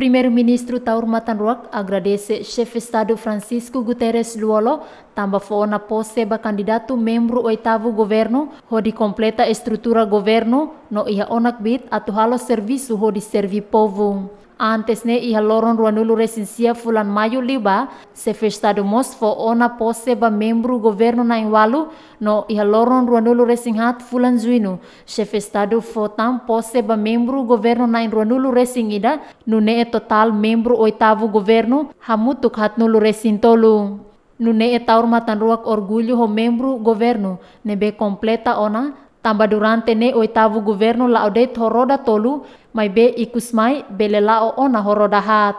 Primeiro-Ministro Taur Matanruak agradece chefe Estado Francisco Guterres Luolo, tamba na poseba candidato membro oitavo governo, hodi completa estrutura governo, no ia onak bit atu halo serviço hodi servi povo. Antes ne iha loron ruanulu resensia fulan maio liba, se festado mos fo ona pose ba membro governo na inwalu, no iha loron ruanulu resinhat fulan zuinu, se festado fo tam pose ba membro governo na ruanulu resingida, no ne e total membro oitavo governo, hamutuk hat nulu resintolu. No ne e taur matanruak orgulho ho membro governo, nebe completa ona, Tamba durante ne oitavo governo laudet horoda tolu, mai be ikusmai bele lao ona horoda hat.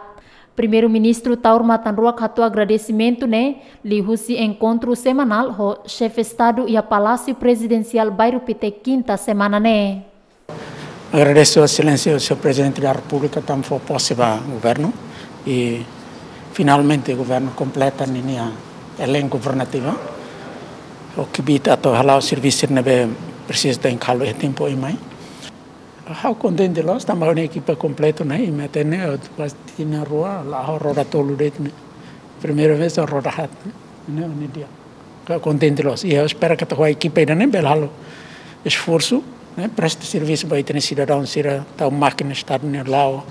Primeiro-ministro Taur Matanruak hatu agradecimento ne li husi encontro semanal ho chefe estado e a Palácio Presidencial Bairro Pite quinta semana ne. Agradeço a excelência do Sr. Presidente da República tam for possível governo e finalmente o governo completa a elenco governativo o que bita to halau serviço nebe precisa ter calo e tempo e mai. How contente los, estamos uma equipa completa, né? E né, quase tinha rua, lá a roda tolo de né? Primeira vez a roda hat, né? Um dia. Contente los. E eu espero que a equipa ainda nem belalo esforço, né? Presta serviço para ter cidadão, se a máquina está lá,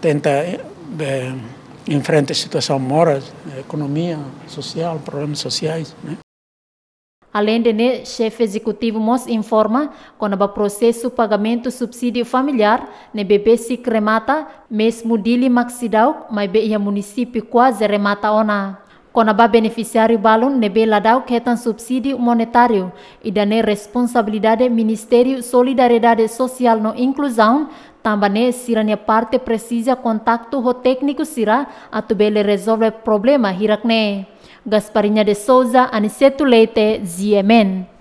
tenta eh, enfrentar a situação mora, economia social, problemas sociais? Além de chefe executivo nos informa quando o processo pagamento subsídio familiar ne bebê se cremata mesmo dili maxidau mas be município quase remata ona. Quando a beneficiário balon nebe ladau ketan subsídio monetário e dane responsabilidade Ministério Solidariedade Social no Inclusão também siranya parte precisa contato ho técnico sira atubele resolve problema hirakne. Gasparinha de Souza, Aniceto Leite, Ziemen.